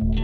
Thank you.